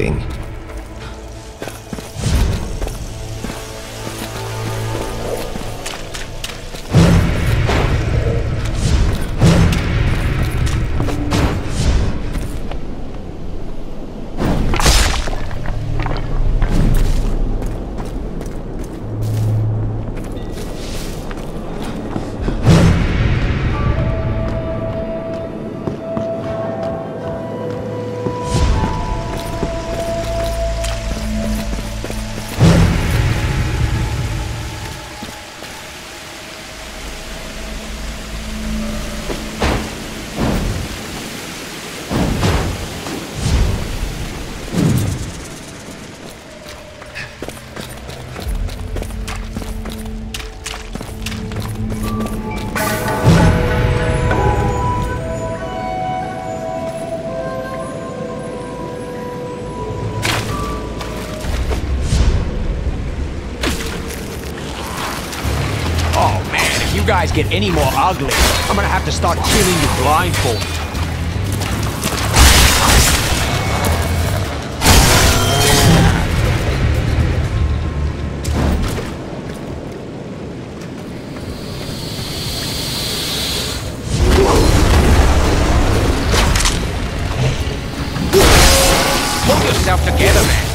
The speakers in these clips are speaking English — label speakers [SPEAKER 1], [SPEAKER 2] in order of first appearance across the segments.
[SPEAKER 1] is
[SPEAKER 2] guys get any more ugly, I'm gonna have to start killing you blindfolded. Pull yourself together, man.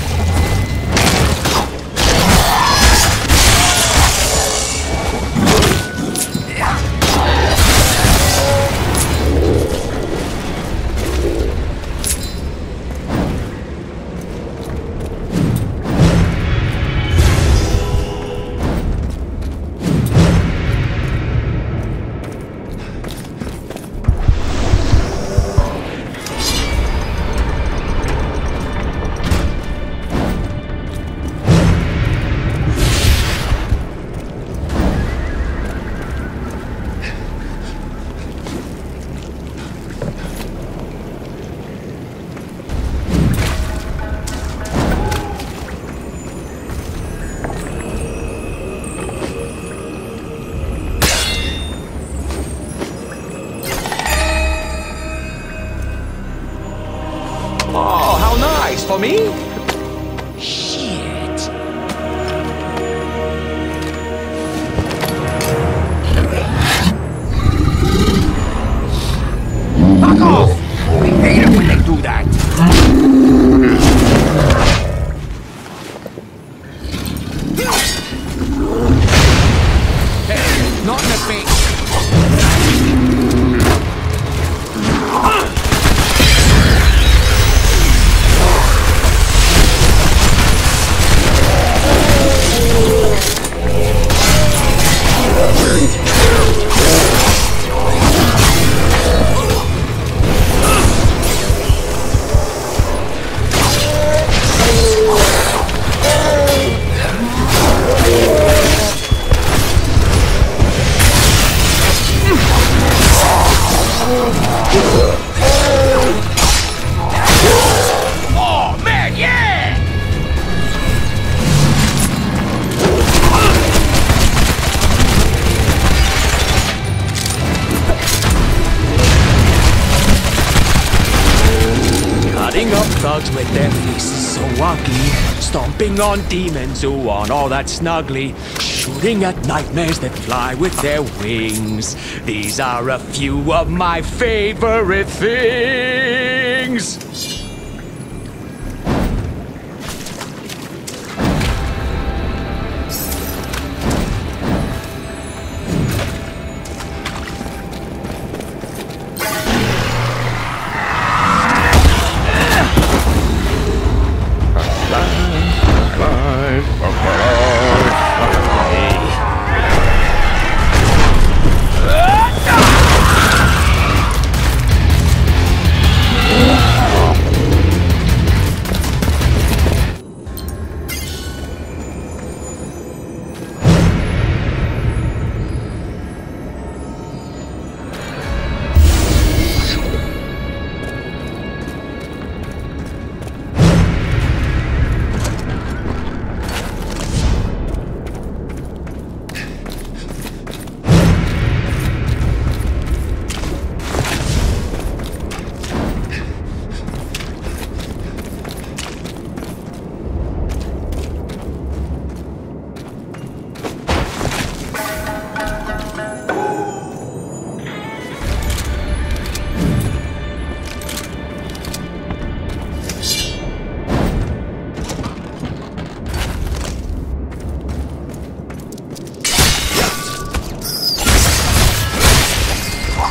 [SPEAKER 2] Ugly, stomping on demons who aren't all that snuggly, shooting at nightmares that fly with their wings. These are a few of my favorite things.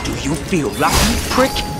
[SPEAKER 2] Do you feel lucky, prick?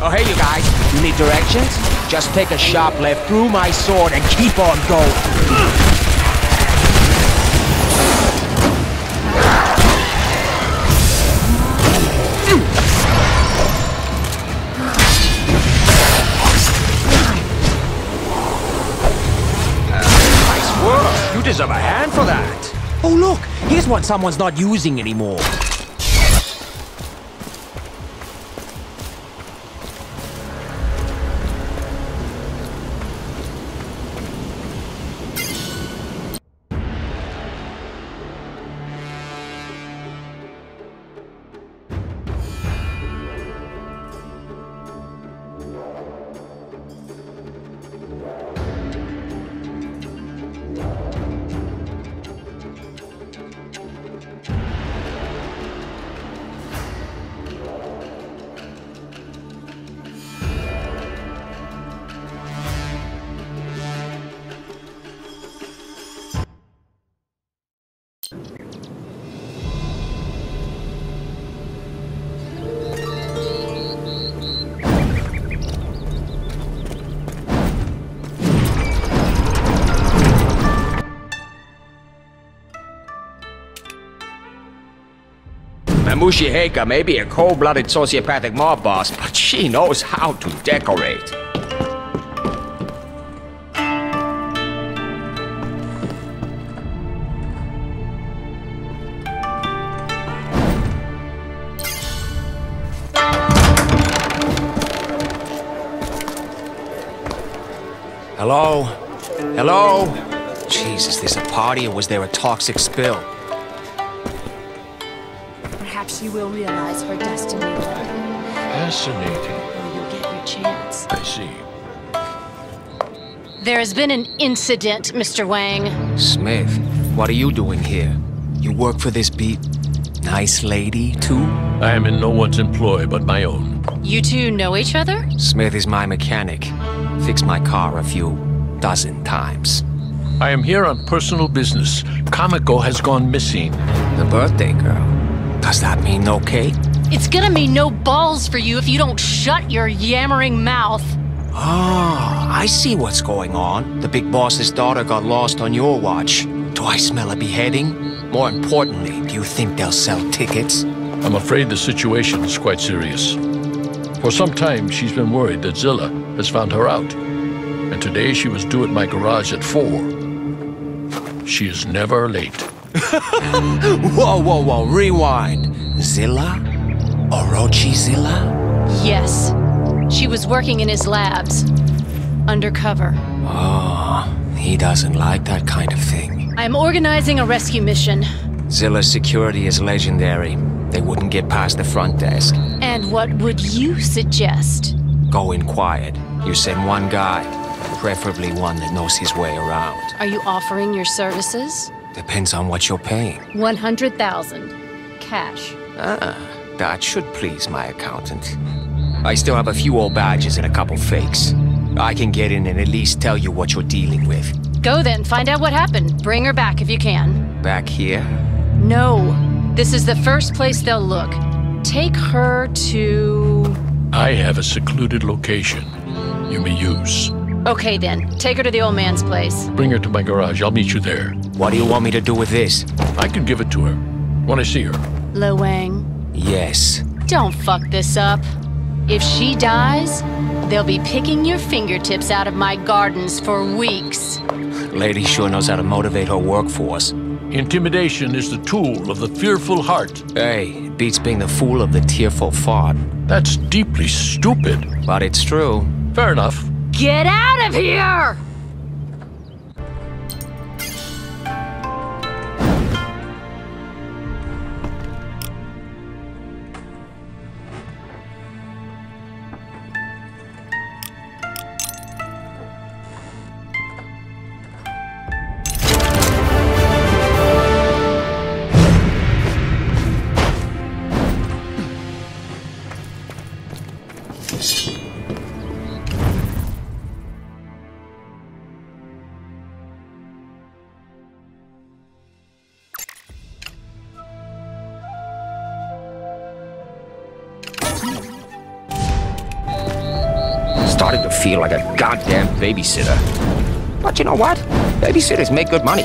[SPEAKER 2] Oh, hey, you guys. You need directions? Just take a sharp left through my sword and keep on going. Nice work. You deserve a hand for that. Oh, look. Here's one someone's not using anymore. Mamushi Heika may be a cold-blooded sociopathic mob boss, but she knows how to decorate. Hello? Hello? Jesus, this a party or was there a toxic spill?
[SPEAKER 3] Perhaps you will realize her destiny
[SPEAKER 4] Fascinating.
[SPEAKER 3] or you'll get your chance.
[SPEAKER 4] I see.
[SPEAKER 5] There has been an incident, Mr. Wang.
[SPEAKER 2] Smith, what are you doing here? You work for this beat? Nice lady, too?
[SPEAKER 4] I am in no one's employ but my own.
[SPEAKER 5] You two know each other?
[SPEAKER 2] Smith is my mechanic. Fixed my car a few dozen times.
[SPEAKER 4] I am here on personal business. Kamiko has gone missing.
[SPEAKER 2] The birthday girl. Does that mean no cake?
[SPEAKER 5] It's gonna mean no balls for you if you don't shut your yammering mouth.
[SPEAKER 2] Ah, I see what's going on. The big boss's daughter got lost on your watch. Do I smell a beheading? More importantly, do you think they'll sell tickets?
[SPEAKER 4] I'm afraid the situation is quite serious. For some time, she's been worried that Zilla has found her out. And today she was due at my garage at 4. She is never late.
[SPEAKER 2] Whoa, whoa, whoa, rewind. Zilla? Orochi Zilla?
[SPEAKER 5] Yes. She was working in his labs. Undercover.
[SPEAKER 2] Oh, he doesn't like that kind of thing.
[SPEAKER 5] I'm organizing a rescue mission.
[SPEAKER 2] Zilla's security is legendary. They wouldn't get past the front desk.
[SPEAKER 5] And what would you suggest?
[SPEAKER 2] Go in quiet. You send one guy. Preferably one that knows his way around.
[SPEAKER 5] Are you offering your services?
[SPEAKER 2] Depends on what you're paying.
[SPEAKER 5] 100,000. Cash.
[SPEAKER 2] Ah, That should please my accountant. I still have a few old badges and a couple fakes. I can get in and at least tell you what you're dealing with.
[SPEAKER 5] Go then, find out what happened. Bring her back if you can.
[SPEAKER 2] Back here?
[SPEAKER 5] No. This is the first place they'll look. Take her to.
[SPEAKER 4] I have a secluded location you may use.
[SPEAKER 5] Okay then, take her to the old man's place.
[SPEAKER 4] Bring her to my garage. I'll meet you there.
[SPEAKER 2] What do you want me to do with this?
[SPEAKER 4] I can give it to her when I see her.
[SPEAKER 5] Lo Wang,
[SPEAKER 2] Yes.
[SPEAKER 5] don't fuck this up. If she dies, they'll be picking your fingertips out of my gardens for weeks.
[SPEAKER 2] Lady sure knows how to motivate her workforce.
[SPEAKER 4] Intimidation is the tool of the fearful heart.
[SPEAKER 2] Hey, it beats being the fool of the tearful fart.
[SPEAKER 4] That's deeply stupid.
[SPEAKER 2] But it's true.
[SPEAKER 4] Fair enough.
[SPEAKER 5] Get out of here!
[SPEAKER 1] Starting to feel like a goddamn babysitter. But you know what? Babysitters make good money.